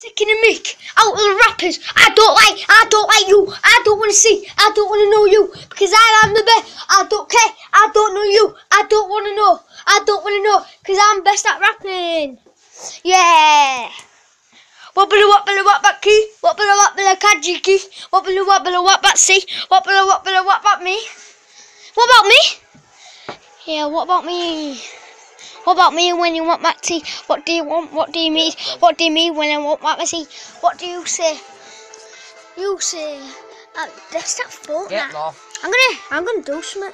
Taking a mic out of the rappers. I don't like, I don't like you. I don't want to see, I don't want to know you. Because I am the best. I don't care. I don't know you. I don't want to know. I don't want to know. Because I'm best at rapping. Yeah. Wobbly wobbly wop back key. Wobbly wobbly kajiki. Wobbly wop back see. Wobbly wop back me. What about me? Yeah, what about me? What about me when you want Maxi? What do you want? What do you mean? What do you mean when I want Maxi? What do you say? You say, uh, let's start phone Get I'm gonna, I'm gonna do something.